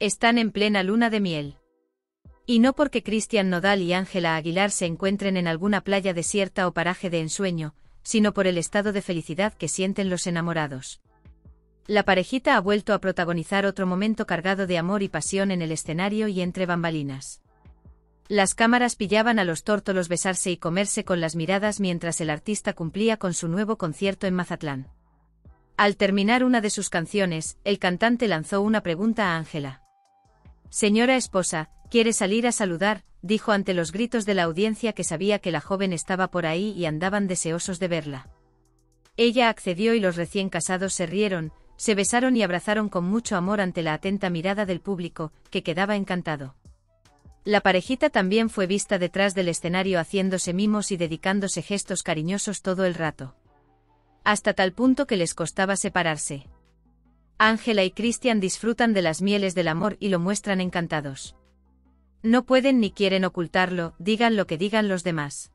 Están en plena luna de miel. Y no porque Cristian Nodal y Ángela Aguilar se encuentren en alguna playa desierta o paraje de ensueño, sino por el estado de felicidad que sienten los enamorados. La parejita ha vuelto a protagonizar otro momento cargado de amor y pasión en el escenario y entre bambalinas. Las cámaras pillaban a los tórtolos besarse y comerse con las miradas mientras el artista cumplía con su nuevo concierto en Mazatlán. Al terminar una de sus canciones, el cantante lanzó una pregunta a Ángela. Señora esposa, ¿quiere salir a saludar? dijo ante los gritos de la audiencia que sabía que la joven estaba por ahí y andaban deseosos de verla. Ella accedió y los recién casados se rieron, se besaron y abrazaron con mucho amor ante la atenta mirada del público, que quedaba encantado. La parejita también fue vista detrás del escenario haciéndose mimos y dedicándose gestos cariñosos todo el rato. Hasta tal punto que les costaba separarse. Ángela y Cristian disfrutan de las mieles del amor y lo muestran encantados. No pueden ni quieren ocultarlo, digan lo que digan los demás.